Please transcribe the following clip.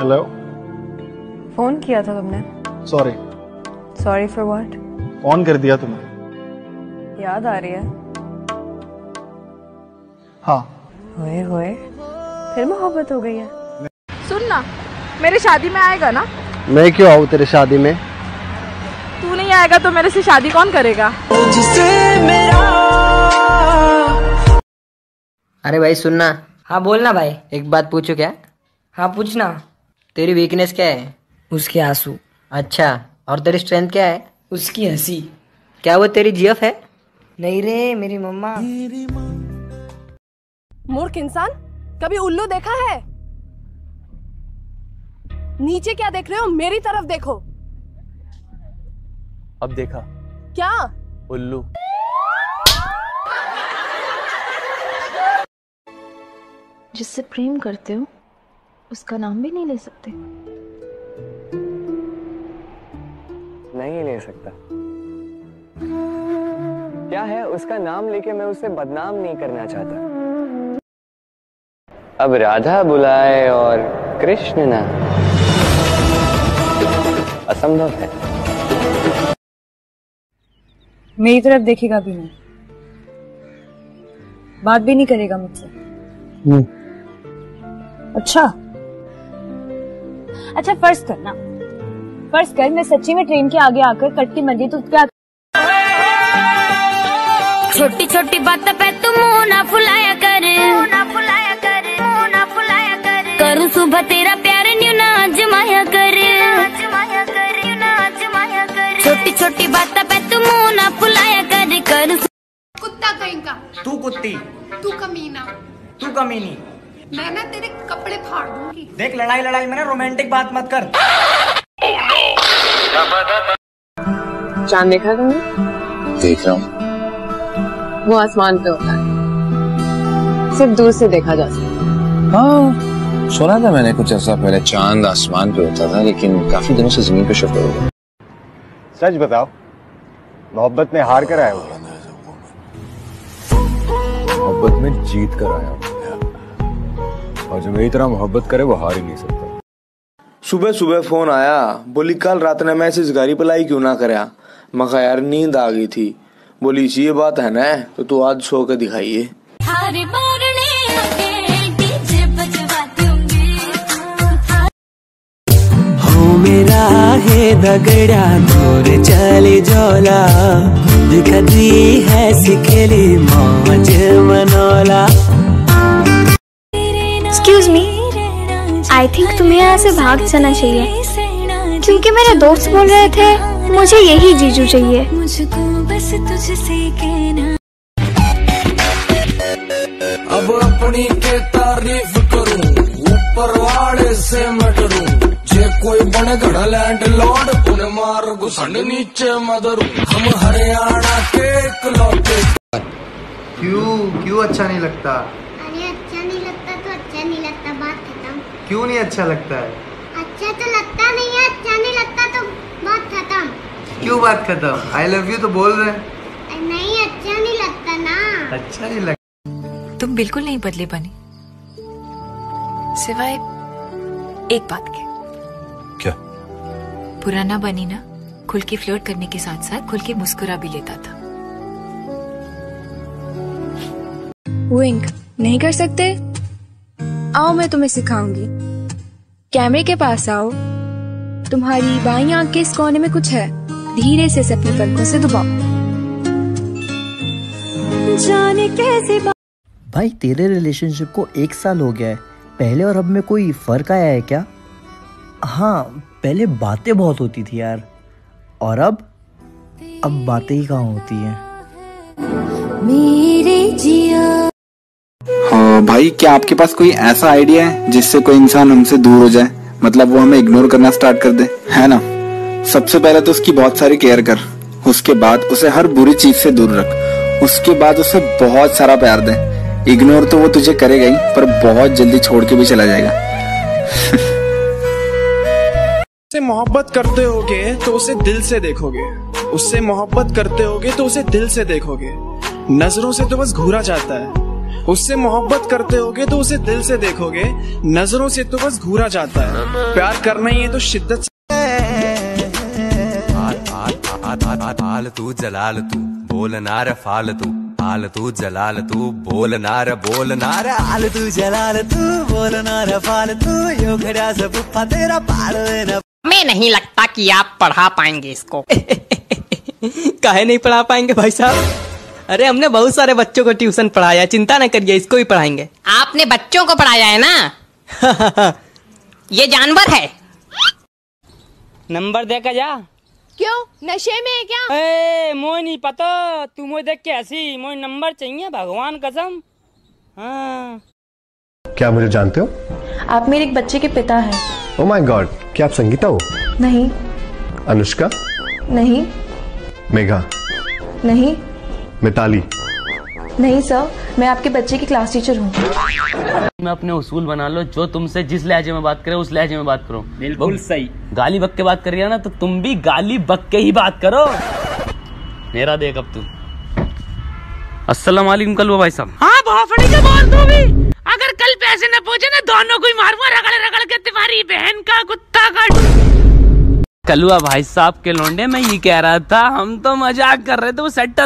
Hello phone किया था तुमने? Sorry sorry for what phone कर दिया तुम्हें याद आ रही है। हाँ। होए होए। फिर मोहब्बत हो गई है। सुन ना मेरी शादी में आएगा ना? मैं क्यों आऊँ तेरे शादी में? तू नहीं आएगा तो मेरे से शादी कौन करेगा? अरे भाई सुनना हाँ बोलना भाई। एक बात पूछू क्या? हाँ पूछना। तेरी वीकनेस क्या है? उसके आँसू। अच्छा और तेरी स्ट्रेंथ क्या है? उसकी हँसी। क्या वो तेरी जीएफ है? नहीं रे मेरी मम्मा। मूर्ख इंसान कभी उल्लू देखा है? नीचे क्या देख रहे हो मेरी तरफ़ देखो। अब देखा। क्या? उल्लू। जिससे प्रेम करते हो उसका नाम भी नहीं ले सकते? नहीं ले सकता। क्या है उसका नाम लेके मैं उसे बदनाम नहीं करना चाहता। अब राधा बुलाए और कृष्ण ना। असंभव है। मेरी तरफ़ देखेगा भी नहीं। बात भी नहीं करेगा मुझसे। अच्छा। अच्छा फ़र्ज़ करना। फ़र्ज़ कर मैं सच्ची में ट्रेन के आगे आकर कटती मर गई तो क्या छोटी छोटी बात पे तू मुँह ना फुलाया कर। ना फुलाया कर ना फुलाया कर। करूँ सुबह तेरा प्यार न्यू ना अजमाया कर। अजमाया कर न्यू ना अजमाया कर। छोटी छोटी बात पे तू मुँह ना फुलाया कर। करूँ कुत्ता कहीं का तू कुत्ती। तू कमीना। तू कमीनी। मैं ना तेरे कपड़े फाड़ दूँगी। देख लड़ाई लड़ाई में ना रोमांटिक बात मत कर। चाँद देखा तुमने? देख रहा हूँ। वो आसमान पे होता है। सिर्फ़ दूर से देखा जा सकता हाँ। सुना था मैंने कुछ ऐसा पहले। चाँद आसमान पे होता था लेकिन काफ़ी दिनों से ज़मीन पे शिफ्ट हो गया। सच बताओ मोहब्बत में हार कर आया हो। मोहब्बत में जीत कर आया हूँ। और जो मेरी तरह मोहब्बत करे वो हार ही नहीं सकता। सुबह सुबह फ़ोन आया बोली कल रात ने मैसेज गाड़ी पलाई क्यों ना करया? मखा यार नींद आ गई थी। बोली इसी ये बात है ना तो तू आज सो के दिखाइए। हारे बोलने लगे डीजे बजवा दूँगी। हो मेरा है दगड़ा दूर चले जोला। दिखती है सिखेली मौज मनोला। आई थिंक तुम्हें यहाँ से भाग जाना चाहिए। क्योंकि मेरे दोस्त बोल रहे थे मुझे यही जीजू चाहिए। मुझको बस तुझसे कहना अब अपनी के तारीफ़ करूँ ऊपर वाले से मैं डरूं जे कोई बने गढ़ लैंड लॉर्ड उन्हें मार घुसंड नीचे मदरू। हम हरियाणा के इकलौते क्यों क्यों अच्छा नहीं लगता अरे अच्छा नहीं लगता तो अच्छा नहीं लगता बात खत्म क्यों नहीं अच्छा लगता है? अच्छा तो लगता नहीं है अच्छा नहीं लगता तो बात खत्म। क्यों बात खत्म? आई लव यू तो बोल रहे नहीं अच्छा नहीं लगता ना। अच्छा नहीं लगता तुम बिल्कुल नहीं बदले बनी। सिवाय एक बात के। क्या? पुराना बनी ना खुल के फ्लर्ट करने के साथ साथ खुल के मुस्कुरा भी लेता था। विंक नहीं कर सकते? आओ मैं तुम्हें सिखाऊँगी। कैमरे के पास आओ। तुम्हारी बाई आँख के इस कोने में कुछ है। धीरे से अपनी पलकों से दबाओ। जाने कैसे भाई तेरे रिलेशनशिप को एक साल हो गया है। पहले और अब में कोई फ़र्क आया है क्या? हाँ पहले बातें बहुत होती थी यार। और अब? अब बातें ही कहाँ होती हाँ? भाई, क्या आपके पास कोई ऐसा आइडिया है जिससे कोई इंसान हमसे दूर हो जाए? मतलब वो हमें इग्नोर करना स्टार्ट कर दे, है ना? सबसे पहले तो उसकी बहुत सारी केयर कर, उसके बाद उसे हर बुरी चीज़ से दूर रख, उसके बाद उसे बहुत सारा प्यार दे। इग्नोर तो वो तुझे करेगा ही, पर बहुत जल्दी छोड़ के भी चला जाएगा। उससे मोहब्बत करते होगे तो उसे दिल से देखोगे। उससे मोहब्बत करते होगे तो उसे दिल से देखोगे। नज़रों से तो बस घूरा जाता है। उससे मोहब्बत करते होगे तो उसे दिल से देखोगे। नज़रों से तो बस घूरा जाता है। प्यार करना ही है तो शिद्दत से फालतू जलाल तू बोल नार फालतू फालतू जलाल तू बोल नार बोल नार फालतू जलाल तू बोल नार फालतू यो खड़ा से पुप्पा तेरा पाल देना हमें नहीं लगता कि आप पढ़ा पाएँगे इसको। काहे नहीं पढ़ा पाएँगे भाई साहब? अरे हमने बहुत सारे बच्चों को ट्यूशन पढ़ाया चिंता न करिए इसको भी पढ़ाएँगे। आपने बच्चों को पढ़ाया है ना? ये जानवर है। नंबर देकर जा। क्यों? नशे में है क्या? ए मोई नहीं पता तू मोई देख के ऐसी मोई नंबर चाहिए भगवान कसम। हाँ। क्या मुझे जानते हो? आप मेरे एक बच्चे के पिता हैं। ओ माय गॉड क्या आप संगीता हो? नहीं। अनुष्का? नहीं। मेघा? नहीं। मिताली। नहीं सर मैं आपके बच्चे की क्लास टीचर हूँ। मैं अपने उसूल बना लो जो तुमसे जिस लहजे में बात करे उस लहजे में बात करो। बिल्कुल सही। गाली बक के बात कर रही है ना तो तुम भी गाली बक के ही बात करो। मेरा देख अब तू। अस्सलाम वालेकुम कलवा भाई साहब। हाँ भोफड़ी के बोल तू भी। अगर कल पैसे न पहुँचे ना दोनों को ही मारूँगा रगड़ रगड़ के तुम्हारी बहन का कुत्ता का। कलुआ भाई साहब के लौंडे मैं ये कह रहा था हम तो मज़ाक कर रहे थे वो सेट